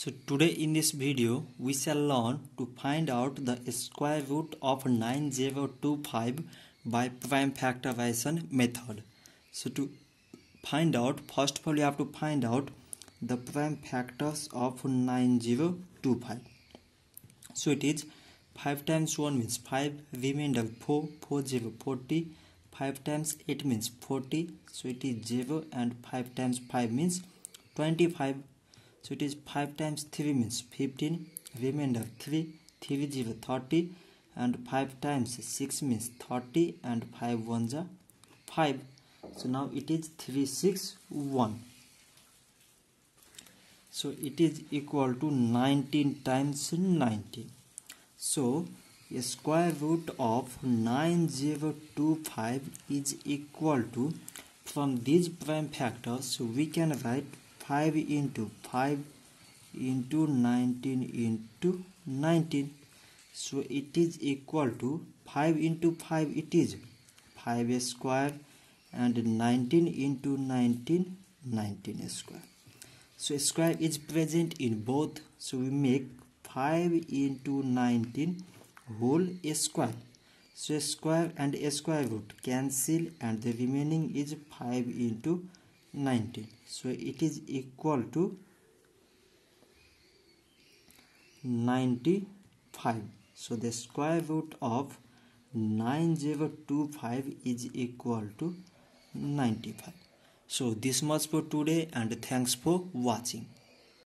So today in this video we shall learn to find out the square root of 9025 by prime factorization method. So to find out first of all you have to find out the prime factors of 9025. So it is 5 times 1 means 5 remainder 4 4 0 40 5 times 8 means 40 so it is 0 and 5 times 5 means 25 so it is 5 times 3 means 15 remainder 3 3 0 30 and 5 times 6 means 30 and 5 1 ja 5 so now it is 3 6 1 so it is equal to 19 times 19 so a square root of 9025 is equal to from these prime factors so we can write 5 into 5 into 19 into 19 so it is equal to 5 into 5 it is 5 square and 19 into 19 19 square. So square is present in both. So we make 5 into 19 whole square. So square and square root cancel and the remaining is 5 into 19 so it is equal to 95 so the square root of 9025 is equal to 95 so this much for today and thanks for watching